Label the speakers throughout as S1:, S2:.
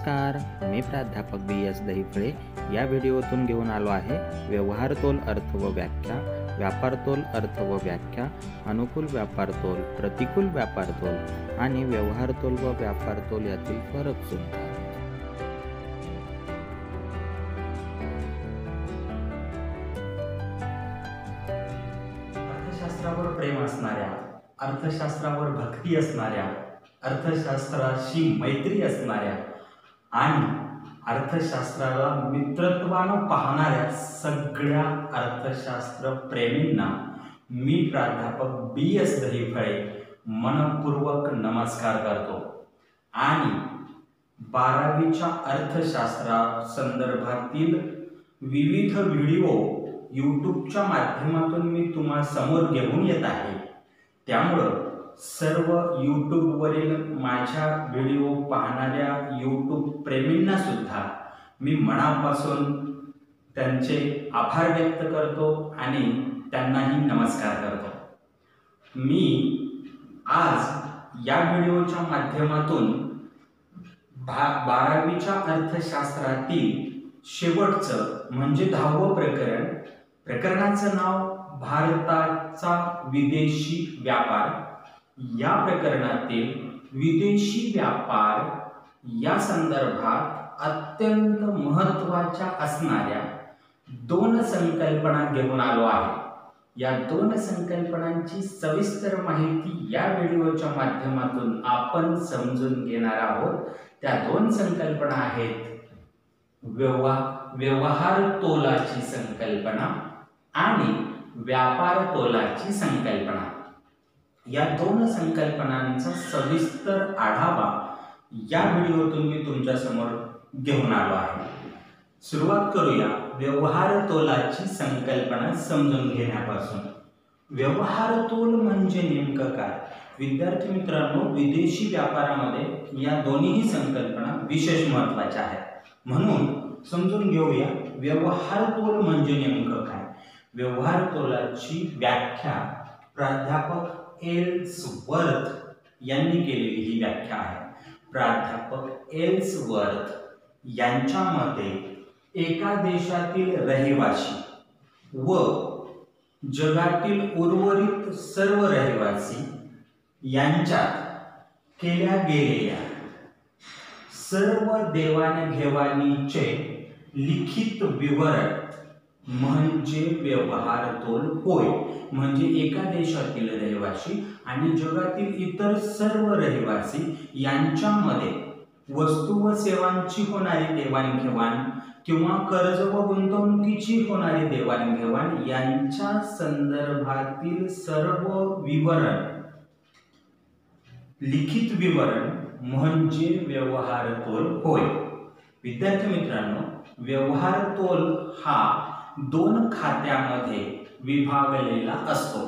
S1: नमस्कार मी प्राध्यापक बी एस दहिफळे. या व्हिडिओतून घेऊन आलो आहे व्यवहारतोल अर्थ व व्याख्या. व्यापारतोल अर्थ व व्याख्या. अनुकूल व्यापारतोल प्रतिकूल व्यापारतोल आणि व्यवहारतोल व व्यापारतोल यातील फरक सुद्धा.
S2: अर्थशास्त्रावर प्रेम असणाऱ्या अर्थशास्त्रावर भक्ती असणाऱ्या अर्थशास्त्राशी मैत्री असणाऱ्या आणि अर्थशास्त्राला मित्रत्वानं पाहणाऱ्या सगळ्या अर्थशास्त्र प्रेमींना मी प्राध्यापक बी एस दहीफळे मनपूर्वक नमस्कार करतो. आणि बारावीच्या अर्थशास्त्रा संदर्भातील विविध व्हिडिओ यूट्यूबच्या माध्यमातून मी तुम्हा समोर घेऊन येत आहे. त्यामुळं सर्व यूट्यूबवरील माझ्या व्हिडिओ पाहणाऱ्या यूट्यूब प्रेमींना सुद्धा मी मनापासून त्यांचे आभार व्यक्त करतो आणि त्यांनाही नमस्कार करतो. मी आज या व्हिडिओच्या माध्यमातून भा बारावीच्या अर्थशास्त्रातील शेवटचं म्हणजे दहावं प्रकरण प्रकरणाचं नाव भारताचा विदेशी व्यापार. या प्रकरणातील विदेशी व्यापार या संदर्भात अत्यंत महत्त्वाच्या असणाऱ्या दोन संकल्पना घेऊन आलो आहे. या दोन संकल्पनांची सविस्तर माहिती या व्हिडिओच्या माध्यमातून आपण समजून घेणार आहोत. त्या दोन संकल्पना आहेत व्यवहार व्यवहार तोलाची संकल्पना आणि व्यापार तोलाची संकल्पना. या दोन संकल्पनांचा सविस्तर आढावा या व्हिडिओतून मी तुमच्यासमोर घेऊन आलो आहे. सुरुवात करूया व्यवहार तोलाची संकल्पना समजून घेण्यापासून. व्यवहार तोल म्हणजे नेमकं काय? विद्यार्थी मित्रांनो विदेशी व्यापारामध्ये या दोन्हीही संकल्पना विशेष महत्त्वाच्या आहेत. म्हणून समजून घेऊया व्यवहार तोल म्हणजे नेमकं काय? व्यवहार तोलाची व्याख्या प्राध्यापक एल्सवर्थ यांनी केलेली ही व्याख्या आहे. प्राध्यापक एल्सवर्थ यांच्या मते एका देशातील रहिवासी व जगातील उर्वरित सर्व रहिवासी यांच्यात केल्या गेलेल्या सर्व देवाणघेवाणीचे लिखित विवरण म्हणजे व्यवहार तोल होय. म्हणजे एका देशातील रहिवासी आणि जगातील इतर सर्व रहिवासी यांच्यामध्ये वस्तू व सेवांची होणारी देवाणघेवाण किंवा कर्ज व गुंतवणुकीची होणारी देवाणघेवाण यांच्या संदर्भातील सर्व विवरण. लिखित विवरण म्हणजे व्यवहार तोल होय. विद्यार्थी मित्रांनो व्यवहार तोल हा दोन खात्यामध्ये विभागलेला असतो.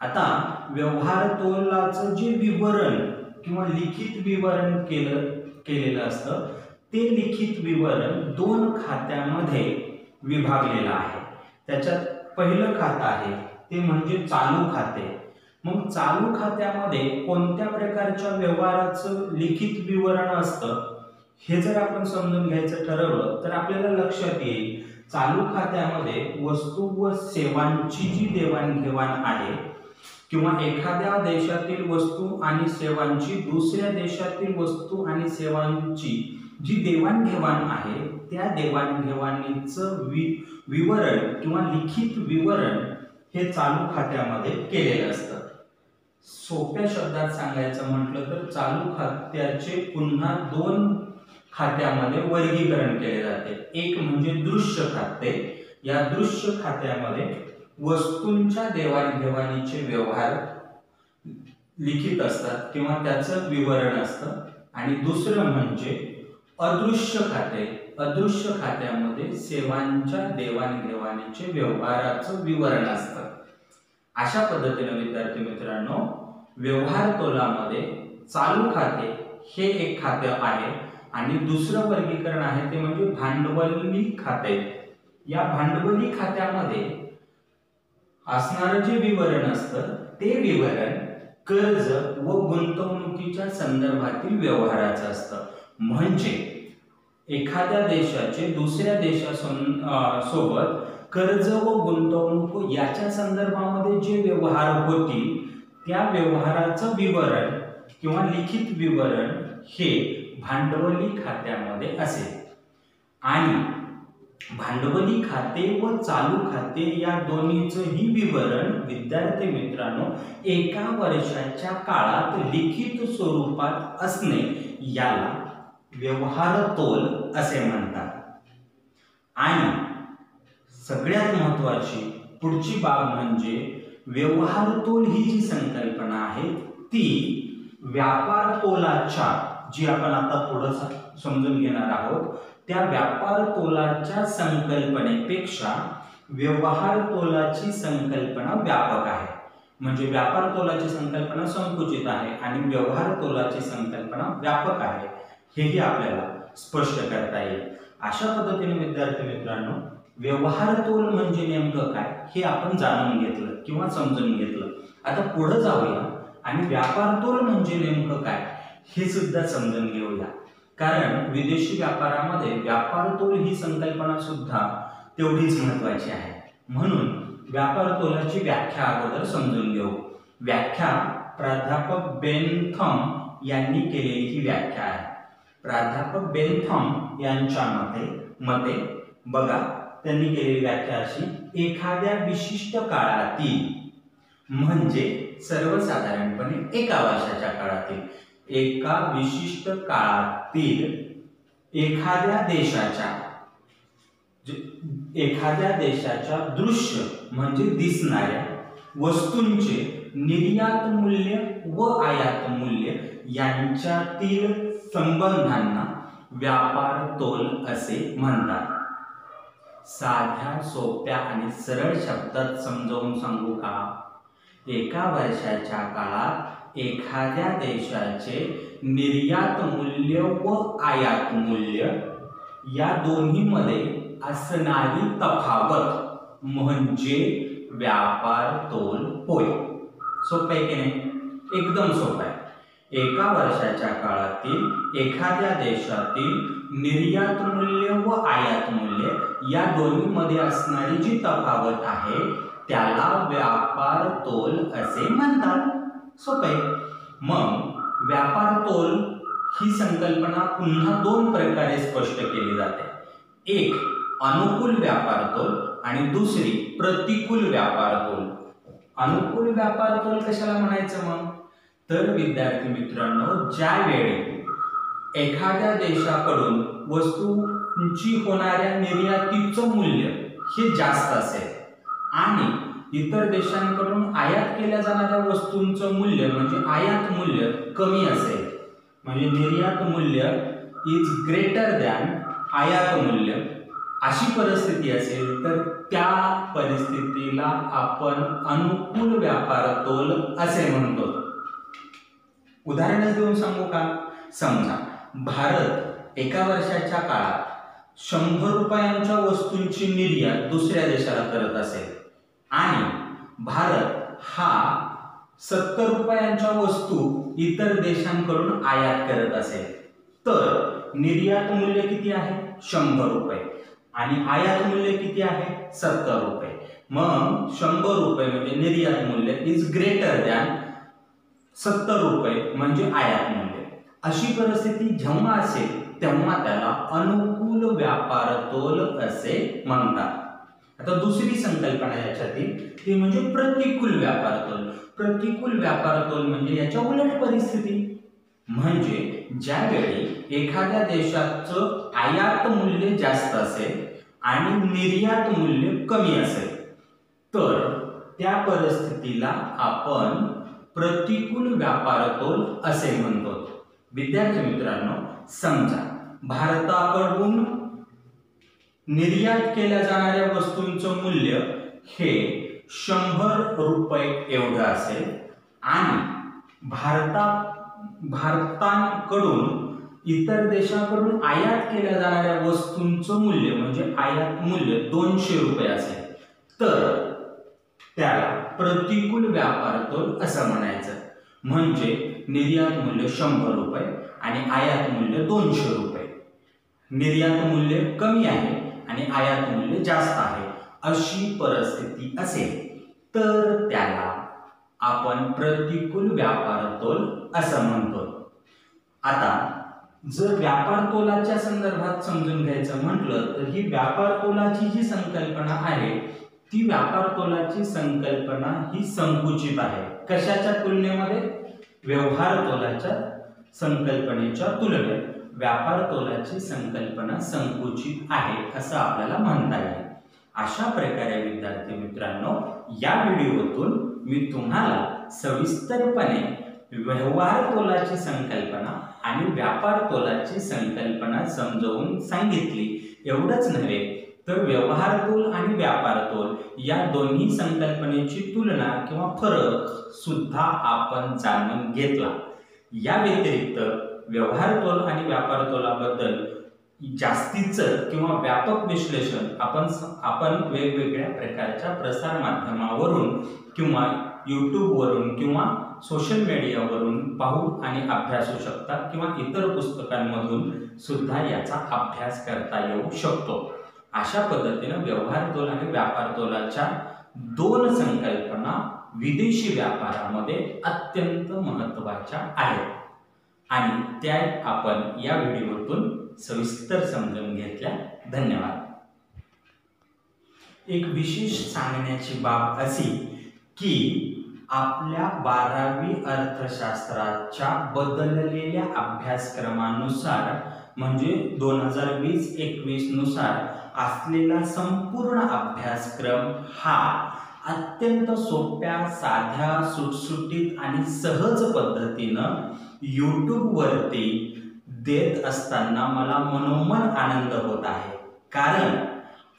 S2: आता व्यवहार तोलाचं जे विवरण किंवा लिखित विवरण केलं केलेलं असतं ते लिखित विवरण दोन खात्यामध्ये विभागलेलं आहे. त्याच्यात पहिलं खातं आहे ते म्हणजे चालू खाते. मग चालू खात्यामध्ये कोणत्या प्रकारच्या व्यवहाराचं लिखित विवरण असतं हे जर आपण समजून घ्यायचं ठरवलं तर आपल्याला लक्षात येईल चालू खात्यामध्ये वस्तू व सेवांची जी देवाणघेवाण आहे किंवा एखाद्या देशातील वस्तू आणि सेवांची दुसऱ्या देशातील वस्तू आणि सेवांची जी देवाणघेवाण आहे त्या देवाणघेवाणीचं वि विवरण किंवा लिखित विवरण हे चालू खात्यामध्ये केलेलं असतं. सोप्या शब्दात सांगायचं म्हटलं तर चालू खात्याचे पुन्हा दोन खात्यामध्ये वर्गीकरण केले जाते. एक म्हणजे दृश्य खाते. या दृश्य खात्यामध्ये वस्तूंच्या देवाणघेवाणीचे व्यवहार लिखित असतात किंवा त्याचं विवरण असतं. आणि दुसरं म्हणजे अदृश्य खाते. अदृश्य खात्यामध्ये सेवांच्या देवाणघेवाणीचे व्यवहाराचं विवरण असतं. अशा पद्धतीने विद्यार्थी मित्रांनो व्यवहार तोलामध्ये चालू खाते हे एक खाते आहे. आणि दुसरं वर्गीकरण आहे ते म्हणजे भांडवली खाते. या भांडवली खात्यामध्ये असणारं जे विवरण असतं ते विवरण कर्ज व गुंतवणुकीच्या संदर्भातील व्यवहाराचं असतं. म्हणजे एखाद्या देशाचे दुसऱ्या देशासोबत कर्ज व गुंतवणूक याच्या संदर्भामध्ये जे व्यवहार होतील त्या व्यवहाराचं विवरण किंवा लिखित विवरण हे भांडवली खात्यामध्ये असेल. आणि भांडवली खाते व चालू खाते या दोन्हीचंही विवरण विद्यार्थी मित्रांनो एका वर्षाच्या काळात लिखित स्वरूपात असणे याला व्यवहार तोल असे म्हणतात. आणि सगळ्यात महत्वाची पुढची बाब म्हणजे व्यवहार तोल ही जी संकल्पना आहे ती व्यापार तोलाच्या जी आपण आता पुढं समजून घेणार आहोत त्या व्यापार तोलाच्या संकल्पनेपेक्षा व्यवहार तोलाची संकल्पना व्यापक आहे. म्हणजे व्यापार तोलाची संकल्पना संकुचित आहे आणि व्यवहार तोलाची संकल्पना व्यापक आहे हेही आपल्याला स्पष्ट करता येईल. अशा पद्धतीने विद्यार्थी मित्रांनो व्यवहार तोल म्हणजे नेमकं काय हे आपण जाणून घेतलं किंवा समजून घेतलं. आता पुढे जाऊया. आणि व्यापार धोरण म्हणजे नेमकं काय हे सुद्धा समजून घेऊया. कारण विदेशी व्यापारामध्ये व्यापार तोल ही संकल्पना सुद्धा तेवढीच महत्वाची आहे. म्हणून व्यापार तोलाची व्याख्या अगोदर समजून घेऊ. व्याख्या प्राध्यापक बेनथम यांनी केलेली ही व्याख्या आहे. प्राध्यापक बेनथम यांच्या मते मते बघा त्यांनी केलेली व्याख्या अशी एखाद्या विशिष्ट काळातील म्हणजे सर्वसाधारणपणे एका वर्षाच्या काळातील एका विशिष्ट काळातील एखाद्या देशाच्या एखाद्या देशाच्या दृश्य म्हणजे दिसणाऱ्या वस्तूंचे निर्यात मूल्य व आयात मूल्य यांच्यातील संबंधांना व्यापार तोल असे म्हणतात. साध्या सोप्या आणि सरळ शब्दात समजावून सांगू का? एका वर्षाच्या काळात एखाद्या देशाचे निर्यात मूल्य व आयात मूल्य या दोन्हीमध्ये असणारी तफावत म्हणजे व्यापार तोल होय. सोपं आहे की नाही? एकदम सोपं आहे. एका वर्षाच्या काळातील एखाद्या देशातील निर्यात मूल्य व आयात मूल्य या दोन्हीमध्ये असणारी जी तफावत आहे त्याला व्यापार तोल असे म्हणतात. सोपे मग व्यापार तोल ही संकल्पना पुन्हा दोन प्रकारे स्पष्ट केली जाते. एक अनुकूल व्यापार तोल आणि दुसरी प्रतिकूल व्यापार तोल. अनुकूल व्यापार तोल कशाला म्हणायचं मग? तर विद्यार्थी मित्रांनो ज्या वेळी एखाद्या देशाकडून वस्तूंची होणाऱ्या निर्यातीचं मूल्य हे जास्त असेल आणि इतर देशांकडून आयात केल्या जाणाऱ्या वस्तूंचं मूल्य म्हणजे आयात मूल्य कमी असेल. म्हणजे निर्यात मूल्य इज ग्रेटर दॅन आयात मूल्य. अशी परिस्थिती असेल तर त्या परिस्थितीला आपण अनुकूल व्यापार तोल असे म्हणतो. उदाहरण देऊन सांगू का? समजा भारत एका वर्षाच्या काळात शंभर रुपयांच्या वस्तूंची निर्यात दुसऱ्या देशाला करत असेल. आणि भारत हा सत्तर रुपयांच्या वस्तू इतर देशांकडून आयात करत असेल. तर निर्यात मूल्य किती आहे? शंभर रुपये. आणि आयात मूल्य किती आहे? सत्तर रुपये. मग शंभर रुपये म्हणजे निर्यात मूल्य इज ग्रेटर दॅन सत्तर रुपये म्हणजे आयात मूल्य. अशी परिस्थिती जेव्हा असेल तेव्हा त्याला अनुकूल व्यापार तोल असे म्हणतात. आता दुसरी संकल्पना याच्यातील ती म्हणजे प्रतिकूल व्यापार तोल प्रतिकूल व्यापार तोल म्हणजे याच्या उलट परिस्थिती. म्हणजे ज्यावेळी एखाद्या देशाचं आयात मूल्य जास्त असेल आणि निर्यात मूल्य कमी असेल तर त्या परिस्थितीला आपण प्रतिकूल व्यापार तोल असे म्हणतो. विद्यार्थी मित्रांनो समजा भारताकडून निर्यात केल्या जाणाऱ्या वस्तूंचं मूल्य हे शंभर रुपये एवढं असेल. आणि भारता भारताकडून इतर देशाकडून आयात केल्या जाणाऱ्या वस्तूंचं मूल्य म्हणजे आयात मूल्य दोनशे रुपये असेल. तर त्याला प्रतिकूल व्यापार तोल असं म्हणायचं. म्हणजे निर्यात मूल्य शंभर रुपये आणि आयात मूल्य दोनशे रुपये. निर्यात मूल्य कमी आहे. आणि आयात मूल्य जास्त आहे अशी परिस्थिती असेल तर त्याला आपण प्रतिकूल व्यापार तोल असं म्हणतो. आता जर व्यापार तोलाच्या संदर्भात समजून घ्यायचं म्हटलं तर ही व्यापार तोलाची जी संकल्पना आहे ती व्यापार तोलाची संकल्पना ही संकुचित आहे. कशाच्या तुलनेमध्ये? व्यवहार तोलाच्या संकल्पनेच्या तुलनेत. व्यापार तोलाची संकल्पना संकुचित आहे असं आपल्याला म्हणता येईल. अशा प्रकारे विद्यार्थी मित्रांनो या व्हिडिओतून मी तुम्हाला सविस्तरपणे व्यवहार तोलाची संकल्पना आणि व्यापार तोलाची संकल्पना समजावून सांगितली. एवढंच नव्हे तर व्यवहार तोल आणि व्यापार तोल या दोन्ही संकल्पनेची तुलना किंवा फरक सुद्धा आपण जाणून घेतला. या व्यतिरिक्त व्यवहार तोल आणि व्यापार तोलाबद्दल जास्तीचं किंवा व्यापक विश्लेषण आपण आपण वेगवेगळ्या प्रकारच्या प्रसार माध्यमावरून किंवा यूट्यूबवरून किंवा सोशल मीडियावरून पाहू आणि अभ्यासू शकता किंवा इतर पुस्तकांमधून सुद्धा याचा अभ्यास करता येऊ शकतो. अशा पद्धतीनं व्यवहार तोल आणि व्यापार तोलाच्या दोन संकल्पना विदेशी व्यापारामध्ये अत्यंत महत्त्वाच्या आहेत. आणि त्या आपण या व्हिडिओतून सविस्तर समजून घेतल्या. धन्यवाद. एक विशेष सांगण्याची बाब अशी की आपल्या बारावी अर्थशास्त्राच्या बदललेल्या अभ्यासक्रमानुसार म्हणजे दोन हजार वीस एकवीसनुसार असलेला संपूर्ण अभ्यासक्रम हा अत्यंत सोप्या साध्या सुटसुटीत आणि सहज पद्धतीनं यूट्यूबवरती देत असताना मला मनोमन आनंद होत आहे. कारण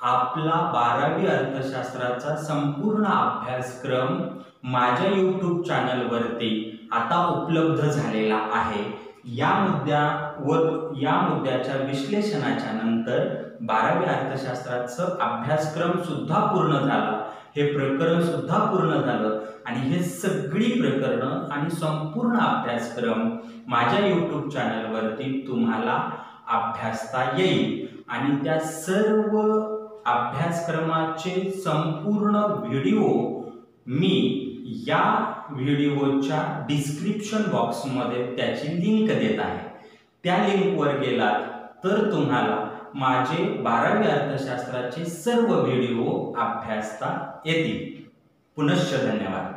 S2: आपला बारावी अर्थशास्त्राचा संपूर्ण अभ्यासक्रम माझ्या यूट्यूब चॅनलवरती आता उपलब्ध झालेला आहे. या मुद्द्यावर या मुद्द्याच्या विश्लेषणाच्या नंतर बारावी अर्थशास्त्राचं अभ्यासक्रम सुद्धा पूर्ण झाला. हे प्रकरण सुद्धा पूर्ण झालं. आणि हे सगळी प्रकरणं आणि संपूर्ण अभ्यासक्रम माझ्या यूट्यूब चॅनलवरती तुम्हाला अभ्यासता येईल. आणि त्या सर्व अभ्यासक्रमाचे संपूर्ण व्हिडिओ मी या व्हिडिओच्या डिस्क्रिप्शन बॉक्समध्ये त्याची लिंक देत आहे. त्या लिंकवर गेलात तर तुम्हाला माझे बारावी अर्थशास्त्राचे सर्व व्हिडिओ अभ्यासता येतील. पुनश्च धन्यवाद.